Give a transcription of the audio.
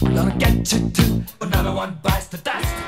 gonna get you too. Another one bites the dust.